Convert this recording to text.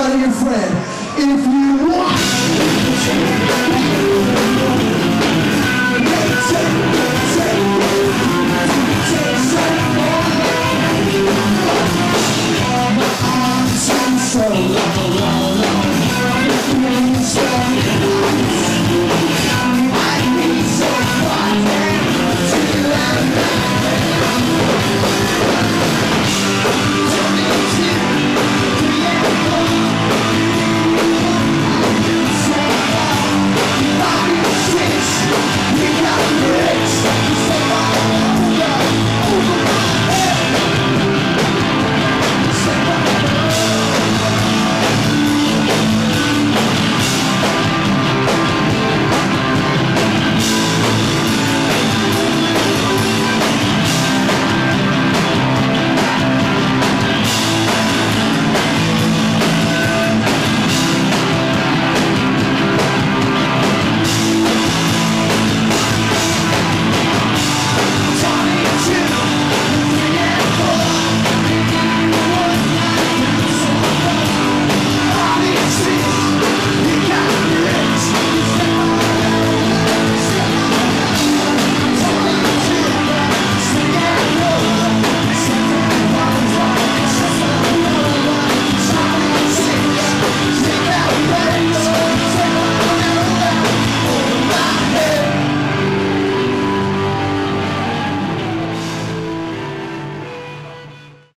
buddy your friend. If you want...